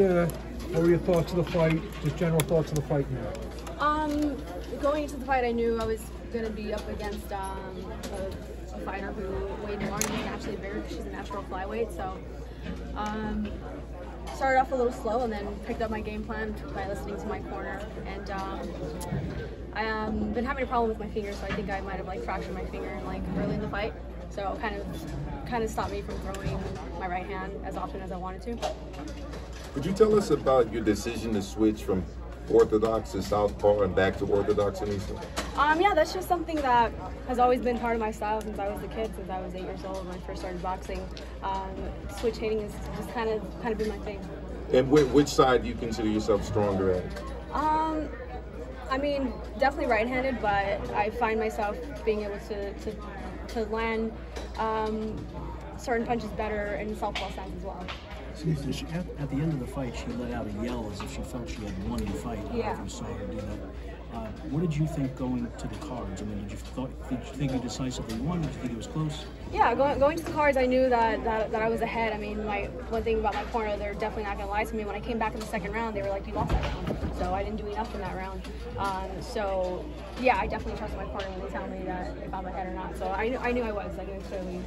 uh, what were your thoughts of the fight? Just general thoughts of the fight now. Um, going into the fight, I knew I was going to be up against um, a, a fighter who weighed more than me, actually bigger. She's a natural flyweight, so um, started off a little slow and then picked up my game plan by listening to my corner. And um, I um, been having a problem with my finger, so I think I might have like fractured my finger like early in the fight. So kind of kind of stopped me from throwing my right hand as often as I wanted to. Could you tell us about your decision to switch from orthodox to southpaw and back to orthodox, Seniesa? Um, yeah, that's just something that has always been part of my style since I was a kid, since I was eight years old when I first started boxing. Um, switch hitting has just kind of kind of been my thing. And wh- which side do you consider yourself stronger at? Um, I mean, definitely right-handed, but I find myself being able to to, to land um, certain punches better in southpaw stance as well. She, at, at the end of the fight, she let out a yell as if she felt she had won the fight. Yeah. After you saw her do that. Uh, what did you think going to the cards? I mean, did you thought did you think you decisively won? Did you think it was close? Yeah, going, going to the cards, I knew that, that that I was ahead. I mean, my one thing about my corner, they're definitely not going to lie to me. When I came back in the second round, they were like, "You lost that round," so I didn't do enough in that round. Um, so yeah, I definitely trust my corner when they tell me that if I'm ahead or not. So I, knew- I knew I was. I knew clearly.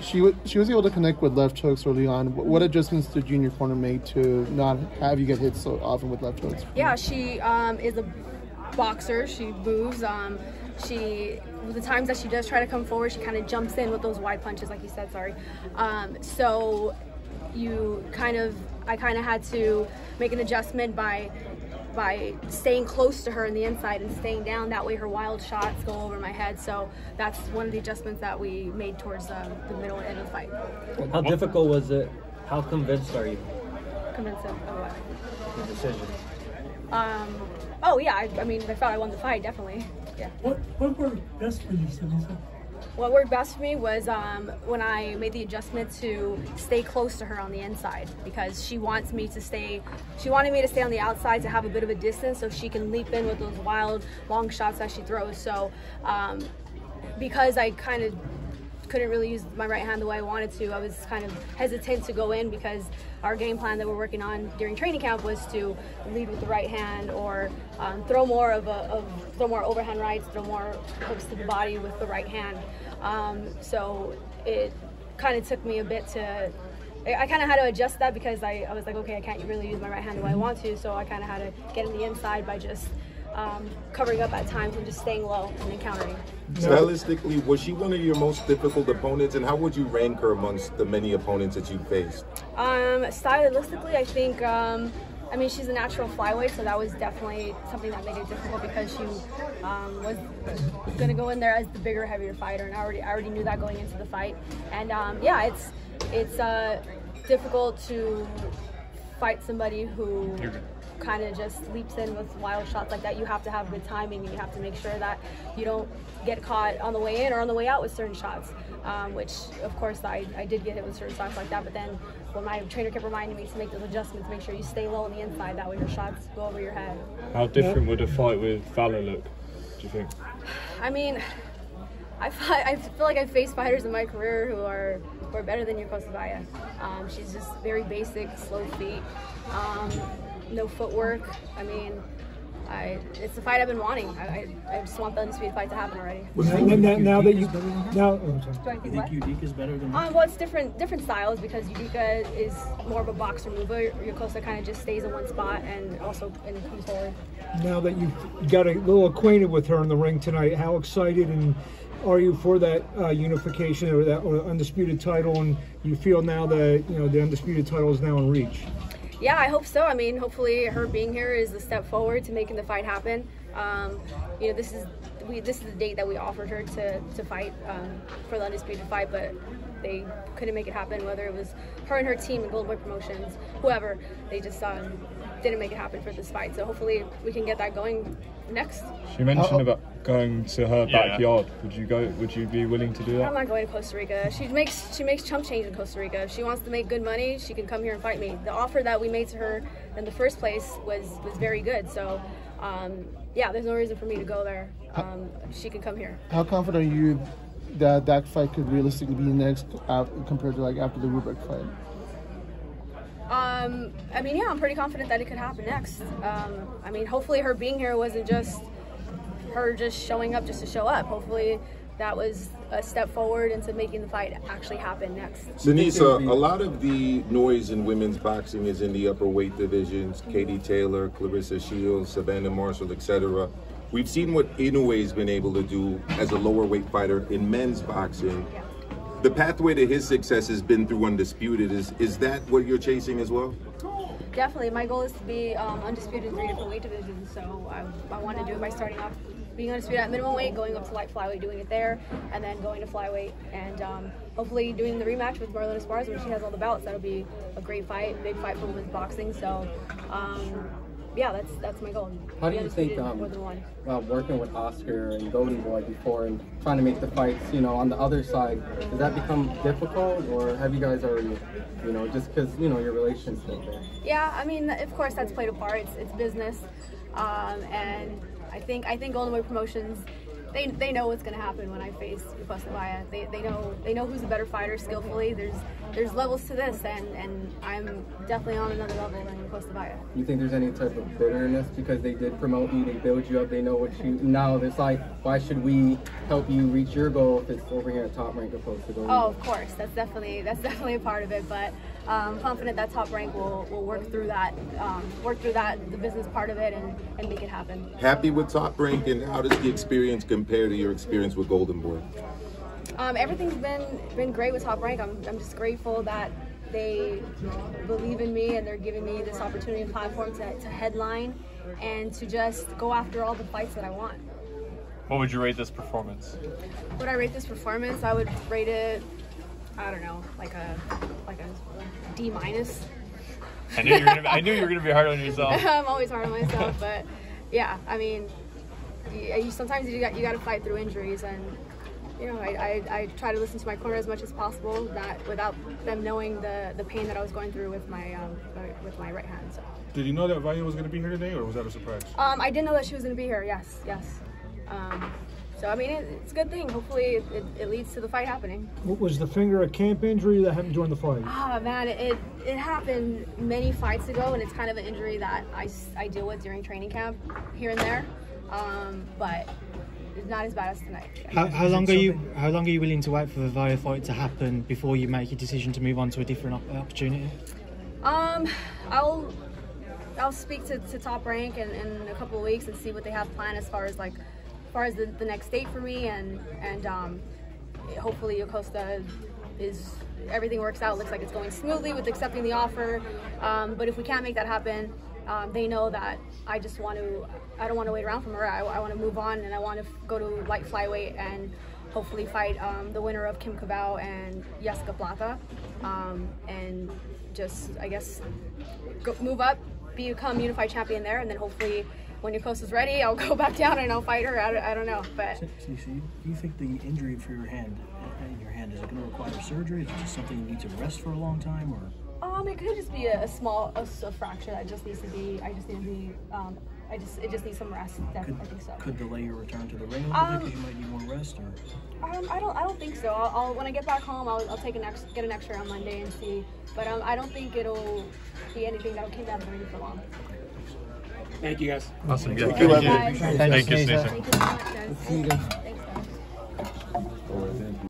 She wa she was able to connect with left hooks early on. What, what adjustments did Junior Corner make to not have you get hit so often with left hooks? Yeah, she um, is a boxer. She moves. Um, she the times that she does try to come forward, she kind of jumps in with those wide punches, like you said. Sorry. Um, so you kind of, I kind of had to make an adjustment by by staying close to her in the inside and staying down. That way, her wild shots go over my head. So that's one of the adjustments that we made towards um, the middle end of the fight. How difficult was it? How convinced are you? Convinced of, of what? The decision. Um, oh yeah, I, I mean, I thought I won the fight, definitely. Yeah. What what worked best for you, Samantha? What worked best for me was um, when I made the adjustment to stay close to her on the inside because she wants me to stay. She wanted me to stay on the outside to have a bit of a distance so she can leap in with those wild long shots that she throws. So um, because I kind of couldn't really use my right hand the way I wanted to, I was kind of hesitant to go in because our game plan that we're working on during training camp was to lead with the right hand or um, throw more of a of, throw more overhand rights, throw more hooks to the body with the right hand. Um, so it kind of took me a bit to. I kind of had to adjust that because I, I was like, okay, I can't really use my right hand the way I want to, so I kind of had to get in the inside by just um, covering up at times and just staying low and encountering. Stylistically, was she one of your most difficult opponents, and how would you rank her amongst the many opponents that you faced? Um, stylistically, I think. Um, I mean, she's a natural flyweight, so that was definitely something that made it difficult because she um, was going to go in there as the bigger, heavier fighter, and I already, I already knew that going into the fight. And um, yeah, it's it's uh, difficult to fight somebody who kind of just leaps in with wild shots like that. You have to have good timing, and you have to make sure that you don't get caught on the way in or on the way out with certain shots. Um, which, of course, I, I did get hit with certain shots like that. But then, when my trainer kept reminding me to make those adjustments, make sure you stay low on the inside. That way, your shots go over your head. How different would a fight with Valle look? Do you think? I mean, I, I feel like I've faced fighters in my career who are who are better than Yokasta Valle. Um, she's just very basic, slow feet, um, no footwork. I mean, I, it's the fight I've been wanting. I, I, I just want the undisputed fight to happen already. Now, now, now that you now, oh, sorry. Do I think You think Yudica is better than Um, well, it's different different styles because Yudica is more of a boxer mover. Yokasta kind of just stays in one spot and also and comes forward. now that you've got a little acquainted with her in the ring tonight, how excited and are you for that uh, unification or that or undisputed title? And you feel now that you know the undisputed title is now in reach. Yeah, I hope so. I mean, hopefully, her being here is a step forward to making the fight happen. Um, you know, this is we this is the date that we offered her to to fight um, for the undisputed fight, but they couldn't make it happen. Whether it was her and her team and Golden Boy Promotions, whoever, they just um, didn't make it happen for this fight. So hopefully, we can get that going next. She mentioned about going to her Yeah. backyard. Would you go? Would you be willing to do that? I'm not going to Costa Rica. She makes she makes chump change in Costa Rica. If she wants to make good money, she can come here and fight me. The offer that we made to her in the first place was was very good. So, um, yeah, there's no reason for me to go there. Um, she can come here. How confident are you that that fight could realistically be next uh, compared to like after the Rubric fight? Um, I mean, yeah, I'm pretty confident that it could happen next. Um, I mean, hopefully, her being here wasn't just her just showing up just to show up. Hopefully, that was a step forward into making the fight actually happen next. Denise, uh, a lot of the noise in women's boxing is in the upper weight divisions. Katie Taylor, Claressa Shields, Savannah Marshall, etc. We've seen what Inoue's been able to do as a lower weight fighter in men's boxing. Yeah. The pathway to his success has been through undisputed. Is is that what you're chasing as well? Definitely, my goal is to be um, undisputed in three different weight divisions. So I, I want to do it by starting off being undisputed at minimum weight, going up to light flyweight, doing it there, and then going to flyweight, and um, hopefully doing the rematch with Marlen Esparza when she has all the belts. That'll be a great fight, big fight for women's boxing. So, um, yeah, that's that's my goal. How do you think um, more than one? working with Oscar and Golden Boy before and trying to make the fights, you know, on the other side, does that become difficult, or have you guys already, you know, just because you know your relationship there? Yeah, I mean, of course, that's played a part. It's, it's business, um, and I think I think Golden Boy Promotions, they, they know what's gonna happen when I face Yokasta Valle. They, they know they know who's a better fighter skillfully. There's there's levels to this, and, and I'm definitely on another level than Yokasta Valle. Do you think there's any type of bitterness because they did promote you, they build you up, they know what you now? It's like, why should we help you reach your goal if it's over here at top rank opposed to Golden Oh, of course, that's definitely that's definitely a part of it. But I'm confident that Top Rank will, will work through that, um, work through that the business part of it, and, and make it happen. Happy with Top Rank, and how does the experience compare to your experience with Golden Boy? Um, everything's been been great with Top Rank. I'm, I'm just grateful that they believe in me and they're giving me this opportunity and platform to, to headline and to just go after all the fights that I want. What would you rate this performance? Would I rate this performance? I would rate it, I don't know, like a like a D minus. I knew you were gonna. Be, I knew you were gonna be hard on yourself. I'm always hard on myself, but yeah, I mean, you, you sometimes you got you got to fight through injuries, and you know, I, I, I try to listen to my corner as much as possible, that without them knowing the, the pain that I was going through with my um, with my right hand. So. Did you know that Valle was going to be here today, or was that a surprise? Um, I didn't know that she was going to be here. Yes, yes. Um, so I mean, it, it's a good thing. Hopefully, it, it, it leads to the fight happening. What was the finger a camp injury that happened during the fight? Ah, man, it, it, it happened many fights ago, and it's kind of an injury that I I deal with during training camp here and there. Um, but it's not as bad as tonight. How, how long are you? How long are you willing to wait for the Valle fight to happen before you make your decision to move on to a different op- opportunity? Um, I'll I'll speak to, to Top Rank in, in a couple of weeks and see what they have planned as far as like as far as the, the next date for me and and um, hopefully Yokasta is everything works out. Looks like it's going smoothly with accepting the offer. Um, but if we can't make that happen, um, they know that I just want to. I don't want to wait around for Marat. I, I want to move on and I want to go to light flyweight and hopefully fight um, the winner of Kim Clavel and Jessica Plata, um, and just I guess go, move up, become unified champion there, and then hopefully when Yokasta's ready, I'll go back down and I'll fight her. I don't, I don't know, but do you think the injury for your hand, uh, in your hand, is it going to require surgery? Is it just something you need to rest for a long time, or? Um, it could just be a, a small a, s- a fracture that just needs to be. I just need to be. Um, I just it just needs some rest. Def- Could, I think so. could delay your return to the ring a little Um, bit you might need more rest, or? Um, I don't. I don't think so. I'll, I'll when I get back home, I'll, I'll take an ex, get an X-ray on Monday and see. But um, I don't think it'll be anything that'll keep that ring for long. Thank you guys. Awesome. Thank you, Thank you, guys. Thank you, Thank you, Thank you so much, guys.